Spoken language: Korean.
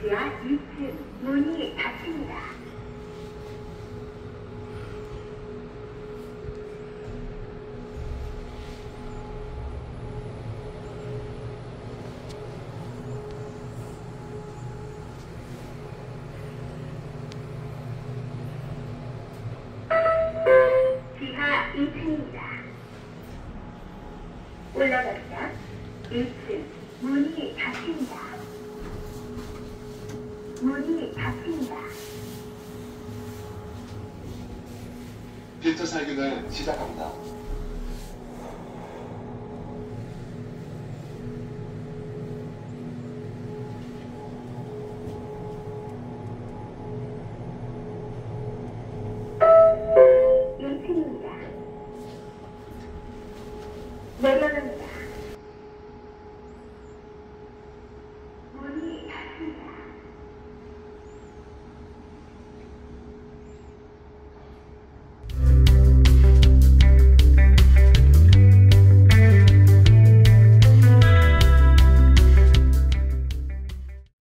지하 2층 문이 닫힙니다. 지하 2층입니다. 올라갑니다. 2층 문이 닫힙니다. 문이 닫힙니다. 필터 살균을 시작합니다. 내려갑니다.